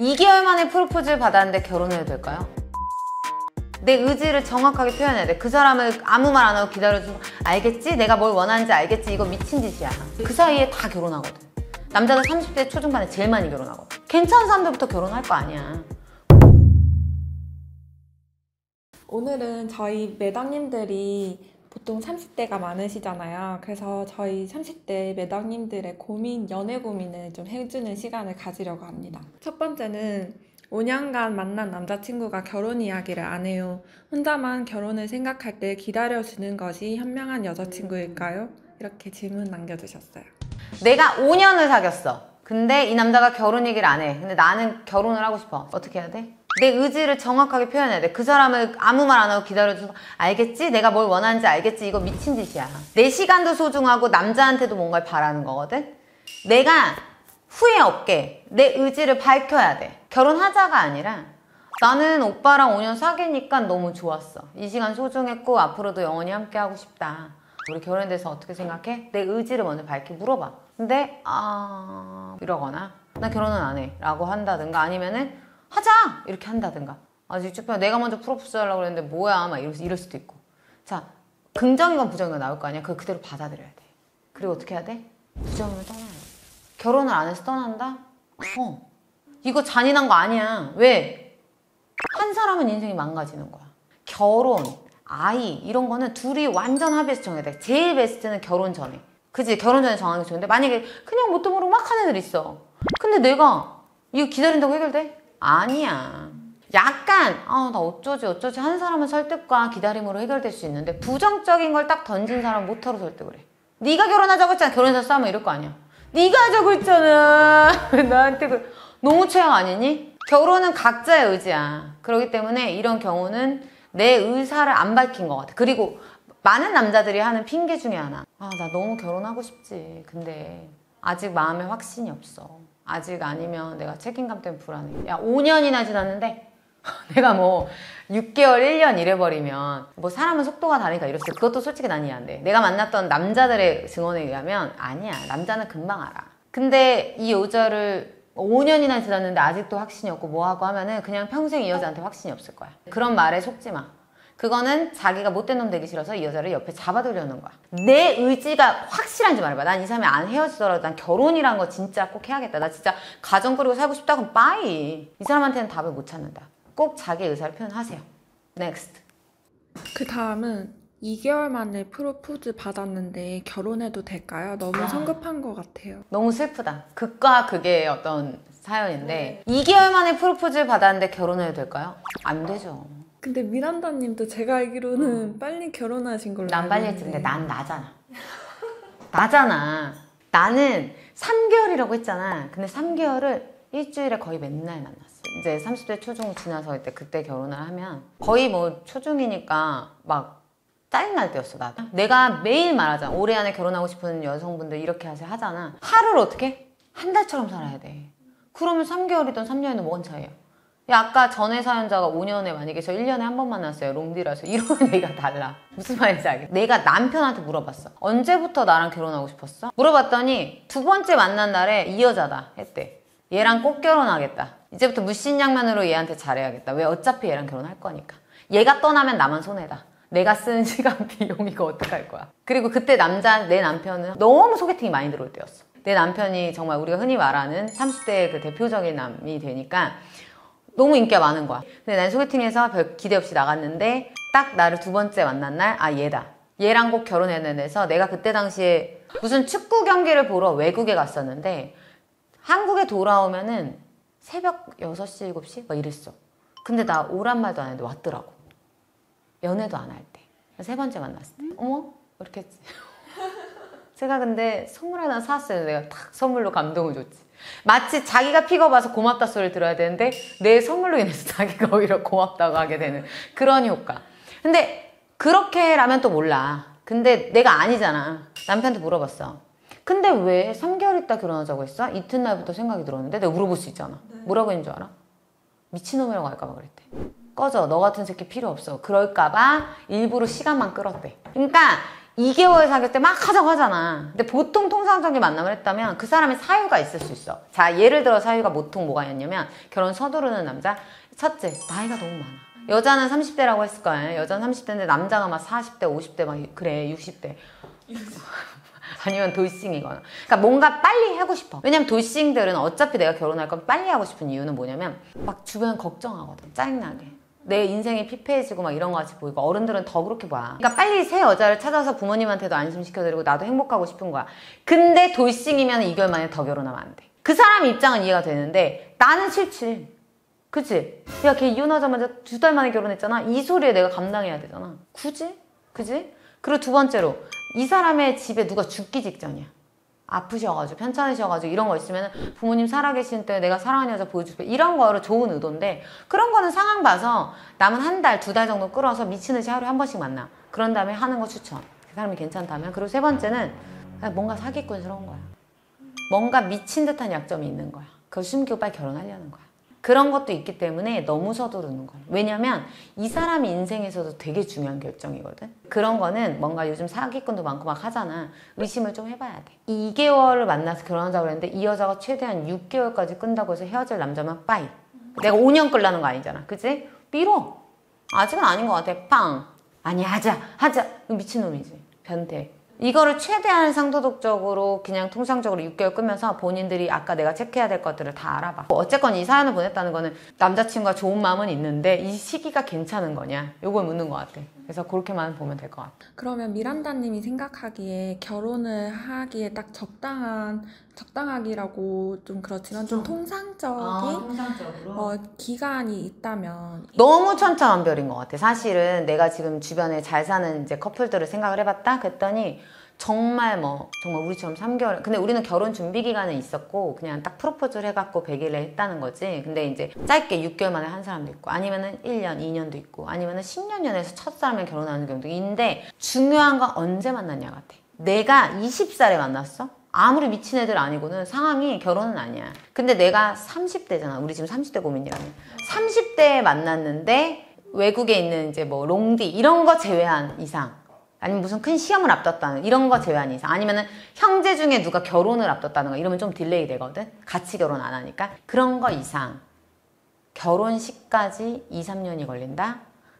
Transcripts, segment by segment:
2개월 만에 프로포즈를 받았는데 결혼해도 될까요? 내 의지를 정확하게 표현해야 돼. 그 사람을 아무 말 안 하고 기다려주고 알겠지? 내가 뭘 원하는지 알겠지? 이거 미친 짓이야. 그 사이에 다 결혼하거든. 남자들 30대 초중반에 제일 많이 결혼하거든. 괜찮은 사람들부터 결혼할 거 아니야. 오늘은 저희 매덕님들이 보통 30대가 많으시잖아요. 그래서 저희 30대 매덕님들의 고민, 연애 고민을 좀 해주는 시간을 가지려고 합니다. 첫 번째는 5년간 만난 남자친구가 결혼 이야기를 안 해요. 혼자만 결혼을 생각할 때 기다려주는 것이 현명한 여자친구일까요? 이렇게 질문 남겨주셨어요. 내가 5년을 사귀었어. 근데 이 남자가 결혼 얘기를 안 해. 근데 나는 결혼을 하고 싶어. 어떻게 해야 돼? 내 의지를 정확하게 표현해야 돼. 그 사람을 아무 말 안 하고 기다려주고 알겠지? 내가 뭘 원하는지 알겠지? 이거 미친 짓이야. 내 시간도 소중하고 남자한테도 뭔가를 바라는 거거든? 내가 후회 없게 내 의지를 밝혀야 돼. 결혼하자가 아니라 나는 오빠랑 5년 사귀니까 너무 좋았어. 이 시간 소중했고 앞으로도 영원히 함께 하고 싶다. 우리 결혼에 대해서 어떻게 생각해? 내 의지를 먼저 밝게 물어봐. 근데 아 이러거나 나 결혼은 안 해. 라고 한다든가 아니면은 하자! 이렇게 한다든가. 아직 쭈뼛 내가 먼저 프로포즈 하려고 그랬는데 뭐야? 막 이럴, 수- 이럴 수도 있고. 자 긍정이건 부정이건 나올 거 아니야? 그걸 그대로 받아들여야 돼. 그리고 어떻게 해야 돼? 부정이면 떠나야 돼 결혼을 안 해서 떠난다? 어. 이거 잔인한 거 아니야. 왜? 한 사람은 인생이 망가지는 거야. 결혼, 아이 이런 거는 둘이 완전 합의해서 정해야 돼. 제일 베스트는 결혼 전에. 그지 결혼 전에 정하는 게 좋은데 만약에 그냥 뭣도 모르고 막 하는 애들 있어. 근데 내가 이거 기다린다고 해결돼? 아니야. 약간 아 나 어쩌지 어쩌지 하는 사람은 설득과 기다림으로 해결될 수 있는데 부정적인 걸 딱 던진 사람 못하러 설득을 해. 네가 결혼하자고 했잖아. 결혼해서 싸우면 이럴 거 아니야. 네가 하자고 했잖아. 나한테 그 너무 최악 아니니? 결혼은 각자의 의지야. 그렇기 때문에 이런 경우는 내 의사를 안 밝힌 것 같아. 그리고 많은 남자들이 하는 핑계 중에 하나. 아 나 너무 결혼하고 싶지. 근데 아직 마음에 확신이 없어 아직 아니면 내가 책임감 때문에 불안해 야 5년이나 지났는데 내가 뭐 6개월, 1년 이래버리면 뭐 사람은 속도가 다르니까 이랬어. 그것도 솔직히 난 이해 안 돼. 내가 만났던 남자들의 증언에 의하면 아니야. 남자는 금방 알아. 근데 이 여자를 5년이나 지났는데 아직도 확신이 없고 뭐하고 하면은 그냥 평생 이 여자한테 확신이 없을 거야. 그런 말에 속지 마. 그거는 자기가 못된 놈 되기 싫어서 이 여자를 옆에 잡아두려는 거야. 내 의지가 확실한지 말해봐. 난 이 사람이 안 헤어지더라도 난 결혼이란 거 진짜 꼭 해야겠다. 나 진짜 가정 꾸리고 살고 싶다. 그럼 bye. 이 사람한테는 답을 못 찾는다. 꼭 자기 의사를 표현하세요. Next. 그 다음은 2개월 만에 프로포즈 받았는데 결혼해도 될까요? 너무 성급한 것 같아요. 너무 슬프다. 극과 극의 어떤 사연인데 2개월 만에 프로포즈를 받았는데 결혼해도 될까요? 안 되죠. 근데 미란다님도 제가 알기로는 빨리 결혼하신 걸로 난 빨리 했지. 근데 난 나잖아. 나잖아. 나는 3개월이라고 했잖아. 근데 3개월을 일주일에 거의 맨날 만났어. 이제 30대 초중 지나서 이때 그때 결혼을 하면 거의 뭐 초중이니까 막 짜증날 때였어, 나. 내가 매일 말하잖아. 올해 안에 결혼하고 싶은 여성분들 이렇게 하세요 하잖아. 하루를 어떻게? 한 달처럼 살아야 돼. 그러면 3개월이든 3년이든 뭔 차이야? 야, 아까 전에 사연자가 5년에 만약에 저 1년에 한 번 만났어요. 롱디라서. 이러면 얘가 달라. 무슨 말인지 알겠 내가 남편한테 물어봤어. 언제부터 나랑 결혼하고 싶었어? 물어봤더니 두 번째 만난 날에 이 여자다 했대. 얘랑 꼭 결혼하겠다. 이제부터 무신양면으로 얘한테 잘해야겠다. 왜 어차피 얘랑 결혼할 거니까. 얘가 떠나면 나만 손해다. 내가 쓴 시간 비용 이거 어떡할 거야. 그리고 그때 남자, 내 남편은 너무 소개팅이 많이 들어올 때였어. 내 남편이 정말 우리가 흔히 말하는 30대의 그 대표적인 남이 되니까 너무 인기가 많은 거야. 근데 난 소개팅에서 별 기대 없이 나갔는데 딱 나를 두 번째 만난 날, 아, 얘다. 얘랑 꼭 결혼해야 된다서 내가 그때 당시에 무슨 축구 경기를 보러 외국에 갔었는데 한국에 돌아오면은 새벽 6시, 7시? 막 이랬어. 근데 나 오란 말도 안 했는데 왔더라고. 연애도 안 할 때. 세 번째 만났을 때. 어머? 이렇게 했지. 제가 근데 선물 하나 사왔어요. 내가 탁 선물로 감동을 줬지. 마치 자기가 픽업 와서 고맙다 소리를 들어야 되는데 내 선물로 인해서 자기가 오히려 고맙다고 하게 되는 그런 효과. 근데 그렇게라면 또 몰라. 근데 내가 아니잖아. 남편한테 물어봤어. 근데 왜 3개월 있다 결혼하자고 했어? 이튿날부터 생각이 들었는데 내가 물어볼 수 있잖아. 뭐라고 했는 줄 알아? 미친놈이라고 할까봐 그랬대. 꺼져. 너 같은 새끼 필요 없어. 그럴까봐 일부러 시간만 끌었대. 그러니까 2개월 사귈 때 막 하자고 하잖아. 근데 보통 통상적인 만남을 했다면 그 사람의 사유가 있을 수 있어. 자, 예를 들어 사유가 보통 뭐가 있냐면 결혼 서두르는 남자. 첫째, 나이가 너무 많아. 여자는 30대라고 했을 거야. 여자는 30대인데 남자가 막 40대, 50대 막 그래, 60대. 아니면 돌싱이거나. 그러니까 뭔가 빨리 하고 싶어. 왜냐면 돌싱들은 어차피 내가 결혼할 건 빨리 하고 싶은 이유는 뭐냐면 막 주변 걱정하거든. 짜증나게. 내 인생이 피폐해지고 막 이런 거 같이 보이고 어른들은 더 그렇게 봐. 그러니까 빨리 새 여자를 찾아서 부모님한테도 안심시켜드리고 나도 행복하고 싶은 거야. 근데 돌싱이면 2개월 만에 더 결혼하면 안 돼. 그 사람 입장은 이해가 되는데 나는 싫지. 그치? 야, 걔 이혼하자마자 두 달 만에 결혼했잖아. 이 소리에 내가 감당해야 되잖아. 굳이? 그지? 그리고 두 번째로 이 사람의 집에 누가 죽기 직전이야. 아프셔가지고 편찮으셔가지고 이런 거 있으면 부모님 살아계신 때 내가 사랑하는 여자 보여줄게. 이런 거로 좋은 의도인데 그런 거는 상황 봐서 남은 한 달 두 달 정도 끌어서 미친 듯이 하루에 한 번씩 만나. 그런 다음에 하는 거 추천. 그 사람이 괜찮다면. 그리고 세 번째는 뭔가 사기꾼스러운 거야. 뭔가 미친 듯한 약점이 있는 거야. 그걸 숨기고 빨리 결혼하려는 거야 그런 것도 있기 때문에 너무 서두르는 거야. 왜냐면 이 사람 인생에서도 되게 중요한 결정이거든. 그런 거는 뭔가 요즘 사기꾼도 많고 막 하잖아. 의심을 좀 해봐야 돼. 2개월을 만나서 결혼하자고 그랬는데 이 여자가 최대한 6개월까지 끈다고 해서 헤어질 남자면 빠이. 내가 5년 끌라는 거 아니잖아. 그치? 밀어. 아직은 아닌 것 같아. 빵. 아니 하자 하자. 미친놈이지. 변태. 이거를 최대한 상도덕적으로 그냥 통상적으로 6개월 끄면서 본인들이 아까 내가 체크해야 될 것들을 다 알아봐. 어쨌건 이 사연을 보냈다는 거는 남자친구가 좋은 마음은 있는데 이 시기가 괜찮은 거냐? 요걸 묻는 것 같아. 그래서 그렇게만 보면 될 것 같아. 그러면 미란다님이 생각하기에 결혼을 하기에 딱 적당한 적당하기라고 좀 그렇지만 좀 통상적인 통상적으로. 어, 기간이 있다면 너무 천차만별인 것 같아. 사실은 내가 지금 주변에 잘 사는 이제 커플들을 생각을 해봤다. 그랬더니 정말 뭐 정말 우리처럼 3개월. 근데 우리는 결혼 준비 기간에 있었고 그냥 딱 프로포즈를 해갖고 100일에 했다는 거지. 근데 이제 짧게 6개월 만에 한 사람도 있고 아니면은 1년, 2년도 있고 아니면은 10년 연애해서 첫 사람을 결혼하는 경우도 있는데 중요한 건 언제 만났냐 같아. 내가 20살에 만났어? 아무리 미친 애들 아니고는 상황이 결혼은 아니야. 근데 내가 30대잖아. 우리 지금 30대 고민이라면. 30대에 만났는데 외국에 있는 이제 뭐 롱디 이런 거 제외한 이상 아니면 무슨 큰 시험을 앞뒀다는 이런 거 제외한 이상 아니면은 형제 중에 누가 결혼을 앞뒀다는 거 이러면 좀 delay 되거든. 같이 결혼 안 하니까. 그런 거 이상 결혼식까지 2, 3년이 걸린다?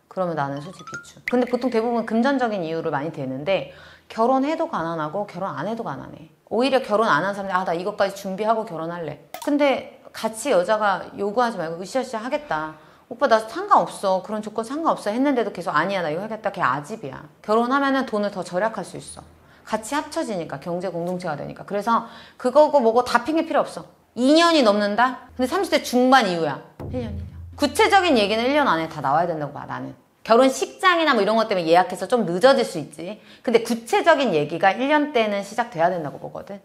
그러면 나는 솔직히 비추. 근데 보통 대부분 금전적인 이유를 많이 대는데 결혼해도 가난하고 결혼 안 해도 가난해. 오히려 결혼 안 한 사람들이 아 나 이것까지 준비하고 결혼할래. 근데 같이 여자가 요구하지 말고 으쌰으쌰 하겠다. 오빠 나 상관없어. 그런 조건 상관없어. 했는데도 계속 아니야 나 이거 하겠다. 걔 아집이야. 결혼하면은 돈을 더 절약할 수 있어. 같이 합쳐지니까 경제 공동체가 되니까. 그래서 그거고 뭐고 다 핑계 필요 없어. 2년이 넘는다? 근데 30대 중반 이후야. 1년, 1년. 구체적인 얘기는 1년 안에 다 나와야 된다고 봐, 나는. 결혼식장이나 뭐 이런 것 때문에 예약해서 좀 늦어질 수 있지. 근데 구체적인 얘기가 1년 때는 시작돼야 된다고 보거든.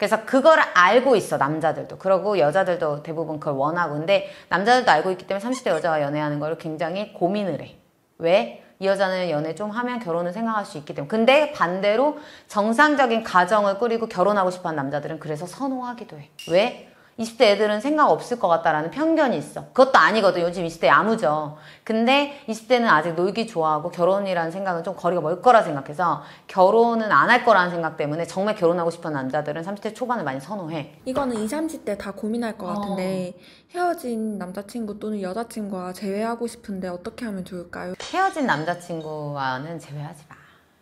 그래서 그거를 알고 있어, 남자들도. 그러고 여자들도 대부분 그걸 원하고. 근데 남자들도 알고 있기 때문에 30대 여자가 연애하는 걸 굉장히 고민을 해. 왜? 이 여자는 연애 좀 하면 결혼을 생각할 수 있기 때문에. 근데 반대로 정상적인 가정을 꾸리고 결혼하고 싶어 하는 남자들은 그래서 선호하기도 해. 왜? 20대 애들은 생각 없을 것 같다라는 편견이 있어. 그것도 아니거든. 요즘 20대 야무져. 근데 20대는 아직 놀기 좋아하고 결혼이라는 생각은 좀 거리가 멀 거라 생각해서 결혼은 안 할 거라는 생각 때문에 정말 결혼하고 싶은 남자들은 30대 초반을 많이 선호해. 이거는 20, 30대 다 고민할 것 같은데 헤어진 남자친구 또는 여자친구와 재회하고 싶은데 어떻게 하면 좋을까요? 헤어진 남자친구와는 재회하지 마.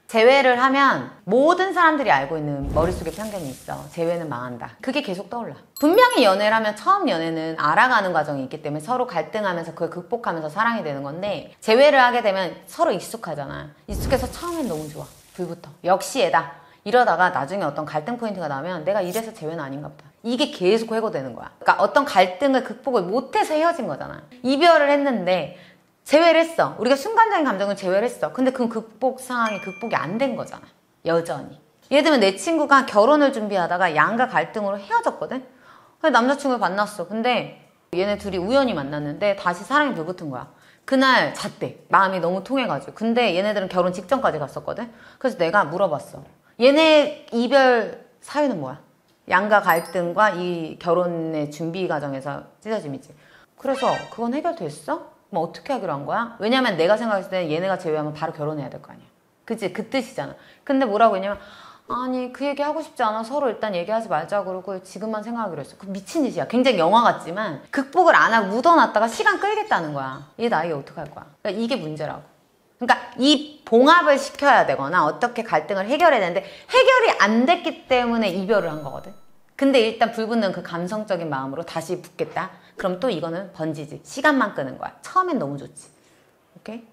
재회를 하면 모든 사람들이 알고 있는 머릿속에 편견이 있어. 재회는 망한다. 그게 계속 떠올라. 분명히 연애를 하면 처음 연애는 알아가는 과정이 있기 때문에 서로 갈등하면서 그걸 극복하면서 사랑이 되는 건데 재회를 하게 되면 서로 익숙하잖아. 익숙해서 처음엔 너무 좋아. 불부터. 역시 얘다. 이러다가 나중에 어떤 갈등 포인트가 나면 내가 이래서 재회는 아닌가 보다. 이게 계속 회고되는 거야. 그러니까 어떤 갈등을 극복을 못해서 헤어진 거잖아. 이별을 했는데 재회를 했어. 우리가 순간적인 감정을 재회를 했어. 근데 그 극복 상황이 극복이 안 된 거잖아. 여전히. 예를 들면 내 친구가 결혼을 준비하다가 양가 갈등으로 헤어졌거든? 근데 남자친구를 만났어. 근데 얘네 둘이 우연히 만났는데 다시 사랑이 불붙은 거야. 그날 잤대. 마음이 너무 통해가지고. 근데 얘네들은 결혼 직전까지 갔었거든? 그래서 내가 물어봤어. 얘네 이별 사유는 뭐야? 양가 갈등과 이 결혼의 준비 과정에서 찢어짐이지. 그래서 그건 해결됐어? 뭐 어떻게 하기로 한 거야? 왜냐면 내가 생각했을 때는 얘네가 제외하면 바로 결혼해야 될 거 아니야. 그치? 그 뜻이잖아. 근데 뭐라고 했냐면 아니 그 얘기 하고 싶지 않아. 서로 일단 얘기하지 말자. 그러고 지금만 생각하기로 했어. 그 미친 짓이야. 굉장히 영화 같지만 극복을 안 하고 묻어놨다가 시간 끌겠다는 거야. 얘 나에게 어떡할 거야? 그러니까 이게 문제라고. 그러니까 이 봉합을 시켜야 되거나 어떻게 갈등을 해결해야 되는데 해결이 안 됐기 때문에 이별을 한 거거든. 근데 일단 불붙는 그 감성적인 마음으로 다시 붙겠다 그럼 또 이거는 번지지. 시간만 끄는 거야. 처음엔 너무 좋지. 오케이?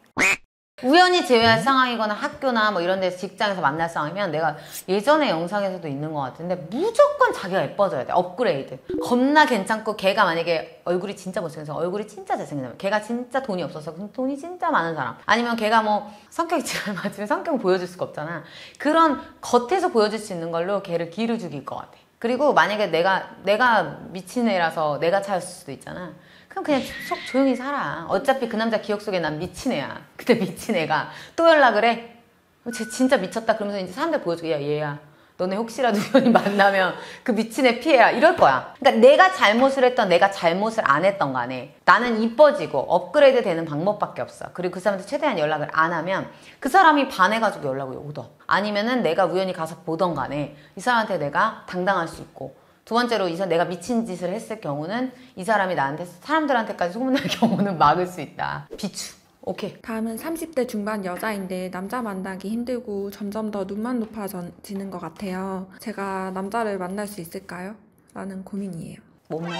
우연히 제외할 상황이거나 학교나 뭐 이런 데서 직장에서 만날 상황이면 내가 예전에 영상에서도 있는 것 같은데 무조건 자기가 예뻐져야 돼. 업그레이드. 겁나 괜찮고 걔가 만약에 얼굴이 진짜 못생겨서 얼굴이 진짜 잘생기면 걔가 진짜 돈이 없어서 돈이 진짜 많은 사람. 아니면 걔가 뭐 성격이 잘 맞으면 성격을 보여줄 수가 없잖아. 그런 겉에서 보여줄 수 있는 걸로 걔를 기를 죽일 것 같아 그리고 만약에 내가 내가 미친 애라서 내가 차였을 수도 있잖아 그럼 그냥 속 조용히 살아. 어차피 그 남자 기억 속에 난 미친 애야. 근데 미친 애가 또 연락을 해. 어, 쟤 진짜 미쳤다. 그러면서 이제 사람들 보여주고, 야, 얘야. 너네 혹시라도 우연히 만나면 그 미친 애 피해라. 이럴 거야. 그러니까 내가 잘못을 했던, 내가 잘못을 안 했던 간에 나는 이뻐지고 업그레이드 되는 방법밖에 없어. 그리고 그 사람한테 최대한 연락을 안 하면 그 사람이 반해가지고 연락을 오더. 아니면은 내가 우연히 가서 보던 간에 이 사람한테 내가 당당할 수 있고 두 번째로 이사 내가 미친 짓을 했을 경우는 이 사람이 나한테 사람들한테까지 소문날 경우는 막을 수 있다. 비추. 오케이. 다음은 30대 중반 여자인데 남자 만나기 힘들고 점점 더 눈만 높아지는 것 같아요. 제가 남자를 만날 수 있을까요? 라는 고민이에요. 못 만나.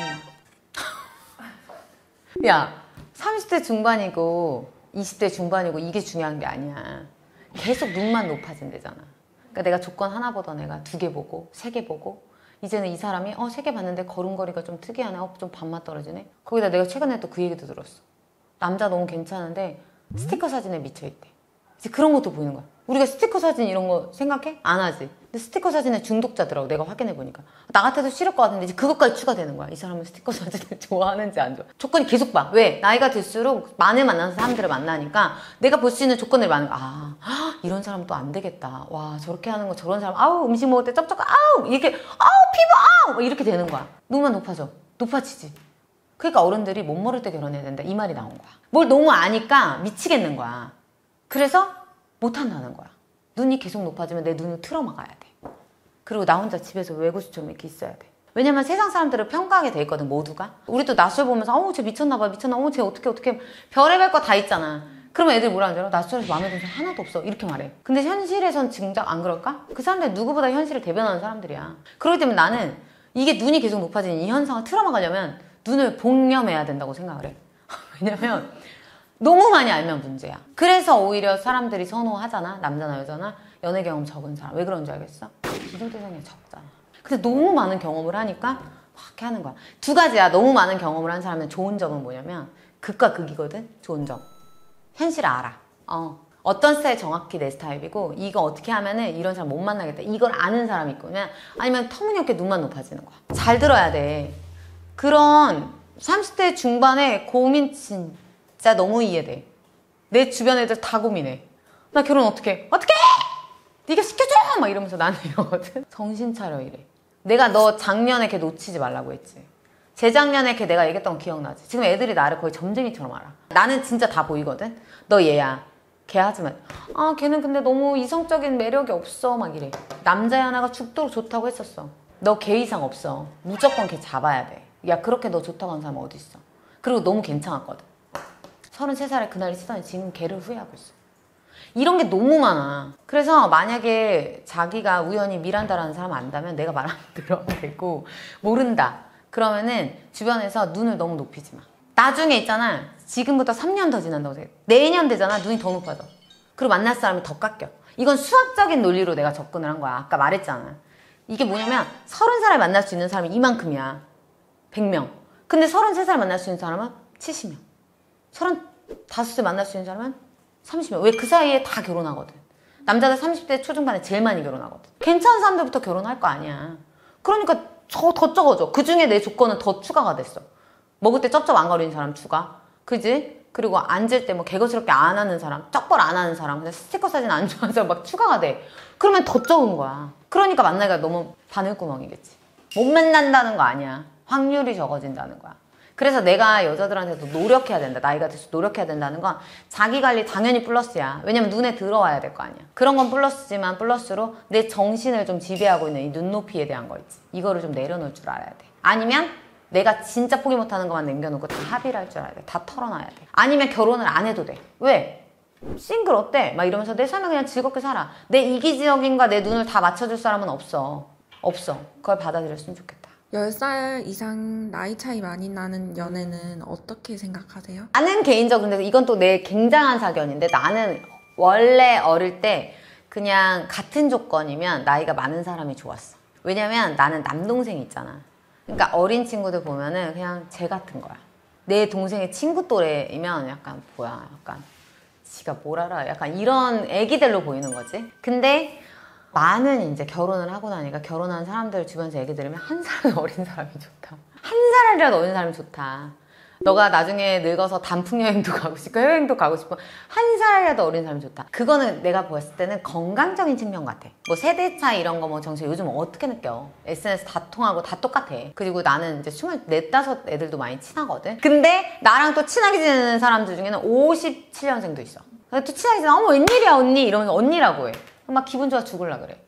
야, 30대 중반이고 20대 중반이고 이게 중요한 게 아니야. 계속 눈만 높아진대잖아. 그러니까 내가 조건 하나 보던 애가 두 개 보고 세 개 보고 이제는 이 사람이 어 세 개 봤는데 걸음걸이가 좀 특이하네. 어, 좀 반맛 떨어지네. 거기다 내가 최근에 또 그 얘기도 들었어. 남자 너무 괜찮은데 스티커 사진에 미쳐있대. 이제 그런 것도 보이는 거야. 우리가 스티커 사진 이런 거 생각해? 안 하지. 근데 스티커 사진에 중독자더라고. 내가 확인해 보니까. 나 같아도 싫을 것 같은데 이제 그것까지 추가되는 거야. 이 사람은 스티커 사진을 좋아하는지 안 좋아. 조건이 계속 봐. 왜? 나이가 들수록 많이 만나는 사람들을 만나니까 내가 볼 수 있는 조건들이 많은 거야. 아, 헉, 이런 사람 또 안 되겠다. 와, 저렇게 하는 거 저런 사람, 아우, 음식 먹을 때 쩝쩝, 아우! 이렇게, 아우, 피부, 아우! 이렇게 되는 거야. 눈만 높아져. 높아지지. 그러니까 어른들이 못 모를 때 결혼해야 된다. 이 말이 나온 거야. 뭘 너무 아니까 미치겠는 거야. 그래서 못 한다는 거야. 눈이 계속 높아지면 내 눈을 틀어막아야 돼. 그리고 나 혼자 집에서 외고수처럼 이렇게 있어야 돼. 왜냐면 세상 사람들을 평가하게 돼 있거든, 모두가. 우리도 낯설 보면서, 어우, 쟤 미쳤나 봐, 미쳤나, 어우, 쟤 어떻게, 어떻게, 별의별 거 다 있잖아. 그러면 애들이 뭐라 하는 줄 알아? 낯설어서 마음에 드는 사람 하나도 없어. 이렇게 말해. 근데 현실에선 정작 안 그럴까? 그 사람들 누구보다 현실을 대변하는 사람들이야. 그렇기 때문에 나는 이게 눈이 계속 높아지는 이 현상을 틀어막으려면 눈을 복념해야 된다고 생각을 해. 왜냐면 너무 많이 알면 문제야. 그래서 오히려 사람들이 선호하잖아. 남자나 여자나 연애 경험 적은 사람. 왜 그런 줄 알겠어? 비교 대상이 적잖아. 근데 너무 많은 경험을 하니까 막 하는 거야. 두 가지야. 너무 많은 경험을 한 사람의 좋은 점은 뭐냐면 극과 극이거든. 좋은 점. 현실을 알아. 어. 어떤 스타일 정확히 내 스타일이고 이거 어떻게 하면은 이런 사람 못 만나겠다. 이걸 아는 사람이 있거나 아니면 터무니없게 눈만 높아지는 거야. 잘 들어야 돼. 그런 30대 중반에 고민 진짜 너무 이해돼. 내 주변 애들 다 고민해. 나 결혼 어떻게? 해? 어떻게? 네가 시켜줘! 막 이러면서 나는 이러거든. 정신 차려 이래. 내가 너 작년에 걔 놓치지 말라고 했지. 재작년에 걔 내가 얘기했던 거 기억나지? 지금 애들이 나를 거의 점쟁이처럼 알아. 나는 진짜 다 보이거든. 너 얘야. 걔 하지만 아 걔는 근데 너무 이성적인 매력이 없어 막 이래. 남자 하나가 죽도록 좋다고 했었어. 너 걔 이상 없어. 무조건 걔 잡아야 돼. 야 그렇게 너 좋다고 하는 사람 어디 있어? 그리고 너무 괜찮았거든. 33살에 그날이 치더니 지금 걔를 후회하고 있어. 이런 게 너무 많아. 그래서 만약에 자기가 우연히 미란다라는 사람 안다면 내가 말 안 들어도 되고 모른다. 그러면은 주변에서 눈을 너무 높이지 마. 나중에 있잖아. 지금부터 3년 더 지난다고 해. 내년 되잖아. 눈이 더 높아져. 그리고 만날 사람이 더 깎여. 이건 수학적인 논리로 내가 접근을 한 거야. 아까 말했잖아. 이게 뭐냐면 30살에 만날 수 있는 사람이 이만큼이야. 100명. 근데 33살 만날 수 있는 사람은 70명. 35살 만날 수 있는 사람은 30명. 왜 그 사이에 다 결혼하거든. 남자들 30대 초중반에 제일 많이 결혼하거든. 괜찮은 사람들부터 결혼할 거 아니야. 그러니까 저 더 적어져. 그 중에 내 조건은 더 추가가 됐어. 먹을 때 쩝쩝 안 거리는 사람 추가. 그지? 그리고 앉을 때 뭐 개거스럽게 안 하는 사람, 쩍벌 안 하는 사람, 근데 스티커 사진 안 좋아하는 사람 막 추가가 돼. 그러면 더 적은 거야. 그러니까 만나기가 너무 바늘구멍이겠지. 못 만난다는 거 아니야. 확률이 적어진다는 거야. 그래서 내가 여자들한테도 노력해야 된다. 나이가 들수록 노력해야 된다는 건 자기 관리 당연히 플러스야. 왜냐면 눈에 들어와야 될 거 아니야. 그런 건 플러스지만 플러스로 내 정신을 좀 지배하고 있는 이 눈높이에 대한 거 있지. 이거를 좀 내려놓을 줄 알아야 돼. 아니면 내가 진짜 포기 못하는 것만 남겨놓고 다 합의를 할 줄 알아야 돼. 다 털어놔야 돼. 아니면 결혼을 안 해도 돼. 왜? 싱글 어때? 막 이러면서 내 삶을 그냥 즐겁게 살아. 내 이기적인과 내 눈을 다 맞춰줄 사람은 없어. 없어. 그걸 받아들였으면 좋겠다. 10살 이상 나이 차이 많이 나는 연애는 어떻게 생각하세요? 나는 개인적으로 근데 이건 또 내 굉장한 사견인데 나는 원래 어릴 때 그냥 같은 조건이면 나이가 많은 사람이 좋았어. 왜냐면 나는 남동생 있잖아. 그러니까 어린 친구들 보면은 그냥 쟤 같은 거야. 내 동생의 친구 또래이면 약간 뭐야 약간 지가 뭘 알아 약간 이런 애기들로 보이는 거지. 근데 많은 이제 결혼을 하고 나니까 결혼한 사람들 주변에서 얘기 들으면 한살 어린 사람이 좋다. 한 살이라도 어린 사람이 좋다. 너가 나중에 늙어서 단풍 여행도 가고 싶고 해외여행도 가고 싶어 한 살이라도 어린 사람이 좋다. 그거는 내가 봤을 때는 건강적인 측면 같아. 뭐 세대 차이 이런 거 뭐 정신 요즘 어떻게 느껴? SNS 다 통하고 다 똑같아. 그리고 나는 이제 24, 다섯 애들도 많이 친하거든. 근데 나랑 또 친하게 지내는 사람들 중에는 57년생도 있어. 또 친하게 지내 어머 웬일이야 언니 이러면서 언니라고 해. 막 기분 좋아 죽을라 그래.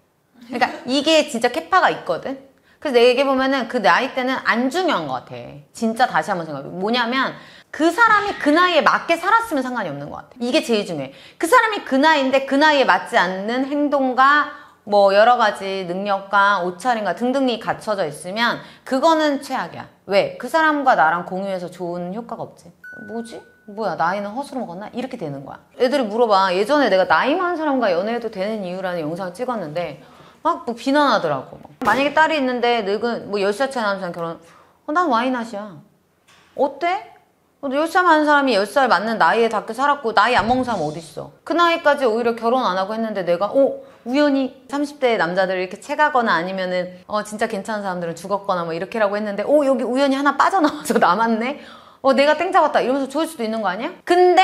그러니까 이게 진짜 캐파가 있거든. 그래서 내 얘기 보면은 그 나이 때는 안 중요한 것 같아. 진짜 다시 한번 생각해. 뭐냐면 그 사람이 그 나이에 맞게 살았으면 상관이 없는 것 같아. 이게 제일 중요해. 그 사람이 그 나이인데 그 나이에 맞지 않는 행동과 뭐 여러 가지 능력과 옷차림과 등등이 갖춰져 있으면 그거는 최악이야. 왜? 그 사람과 나랑 공유해서 좋은 효과가 없지. 뭐지? 뭐야 나이는 허수로 먹었나? 이렇게 되는 거야. 애들이 물어봐. 예전에 내가 나이 많은 사람과 연애해도 되는 이유라는 영상을 찍었는데 막 뭐 비난하더라고. 만약에 딸이 있는데 늙은 뭐 10살 차이 나는 사람 결혼 어, 난 와이낫이야. 어때? 어, 10살 많은 사람이 10살 맞는 나이에 닿게 살았고 나이 안 먹는 사람 어딨어. 그 나이까지 오히려 결혼 안 하고 했는데 내가 어 우연히 30대 남자들 이렇게 채가거나 아니면은 어 진짜 괜찮은 사람들은 죽었거나 뭐 이렇게라고 했는데 어 여기 우연히 하나 빠져나와서 남았네. 어 내가 땡 잡았다 이러면서 좋을 수도 있는 거 아니야? 근데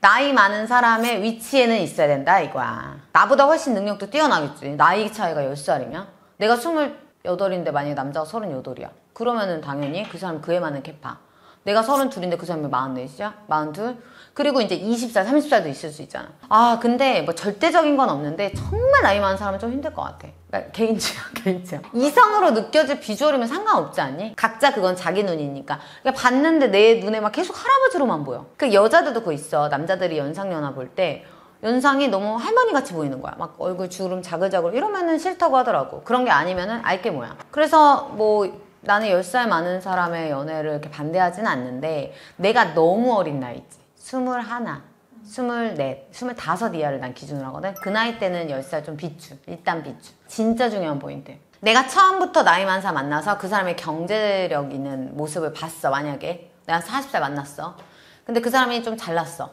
나이 많은 사람의 위치에는 있어야 된다 이거야. 나보다 훨씬 능력도 뛰어나겠지. 나이 차이가 10살이면. 내가 28인데 만약에 남자가 38이야. 그러면은 당연히 그 사람 그에 맞는 캐파. 내가 32인데 그 사람이 44이야? 42? 그리고 이제 20살, 30살도 있을 수 있잖아. 아, 근데 뭐 절대적인 건 없는데 정말 나이 많은 사람은 좀 힘들 것 같아. 그러니까 개인 취향, 개인 취향. 이성으로 느껴질 비주얼이면 상관없지 않니? 각자 그건 자기 눈이니까. 그러니까 봤는데 내 눈에 막 계속 할아버지로만 보여. 그 여자들도 그거 있어. 남자들이 연상연하 볼 때 연상이 너무 할머니 같이 보이는 거야. 막 얼굴 주름 자글자글 이러면은 싫다고 하더라고. 그런 게 아니면은 알게 뭐야. 그래서 뭐 나는 10살 많은 사람의 연애를 이렇게 반대하지는 않는데 내가 너무 어린 나이 있지. 21, 24, 25 이하를 난 기준으로 하거든. 그 나이 때는 10살 좀 비추. 일단 비추. 진짜 중요한 포인트. 내가 처음부터 나이 많은 사람 만나서 그 사람의 경제력 있는 모습을 봤어. 만약에 내가 40살 만났어. 근데 그 사람이 좀 잘났어.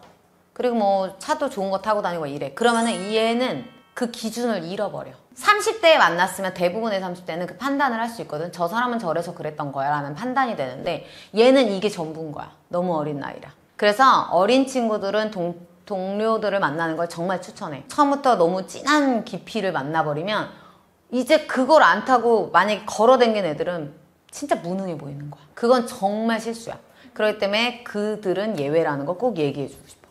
그리고 뭐 차도 좋은 거 타고 다니고 이래. 그러면은 이 애는 그 기준을 잃어버려. 30대에 만났으면 대부분의 30대는 그 판단을 할 수 있거든. 저 사람은 저래서 그랬던 거야 라는 판단이 되는데 얘는 이게 전부인 거야. 너무 어린 나이라. 그래서 어린 친구들은 동, 동료들을 만나는 걸 정말 추천해. 처음부터 너무 진한 깊이를 만나버리면 이제 그걸 안 타고 만약에 걸어댕긴 애들은 진짜 무능해 보이는 거야. 그건 정말 실수야. 그렇기 때문에 그들은 예외라는 걸 꼭 얘기해 주고 싶어.